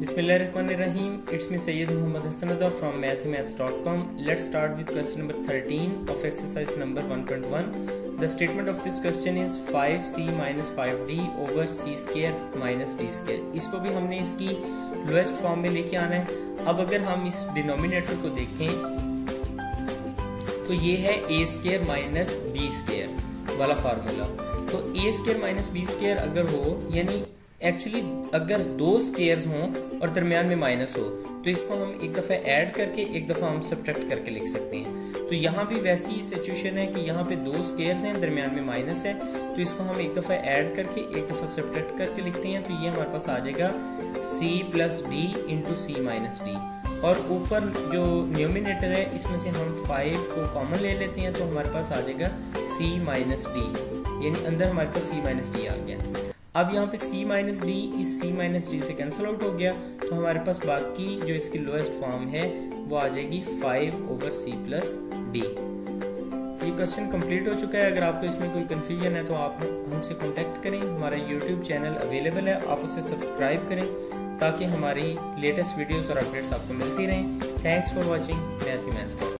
Rahim it's me Syed Mohammad Hasan Ada from mathmaths dot com let start with question number 13 of exercise number 1.1 the statement of this question is 5c 5d over c2 d2 इसको भी हमने इसकी lowest form में लेके आना है। अब अगर हम इस डिनोमिनेटर को देखें तो ये है a2 b2 वाला फार्मूला तो a2 b2 अगर हो, यानी एक्चुअली अगर दो स्केयर्स हों और दरमियान में माइनस हो तो इसको हम एक दफ़ा ऐड करके एक दफ़ा हम सब्ट्रैक्ट करके लिख सकते हैं। तो यहाँ भी वैसी ही सिचुएशन है कि यहाँ पे दो स्केयर्स हैं, दरमियान में माइनस है तो इसको हम एक दफ़ा ऐड करके एक दफ़ा सब्ट्रैक्ट करके लिखते हैं तो ये हमारे पास आ जाएगा C plus D into C minus D और ऊपर जो न्यूमिनेटर है, इसमें से हम फाइव को कॉमन ले लेते हैं तो हमारे पास आ जाएगा सी माइनस डी यानी अंदर हमारे पास सी माइनस डी आ गया। अब यहाँ पे c माइनस डी इस c माइनस डी से कैंसिल आउट हो गया। तो हमारे पास बाकी जो इसकी लोएस्ट फॉर्म है, वो आ जाएगी five over C plus D ये क्वेश्चन कंप्लीट हो चुका है। अगर आपको इसमें कोई कंफ्यूजन है तो आप हमसे कॉन्टेक्ट करें। हमारा यूट्यूब चैनल अवेलेबल है। आप उसे सब्सक्राइब करें, ताकि हमारी लेटेस्ट वीडियोस और अपडेट्स आपको मिलती रहें। थैंक्स फॉर वॉचिंग मैथी मैथ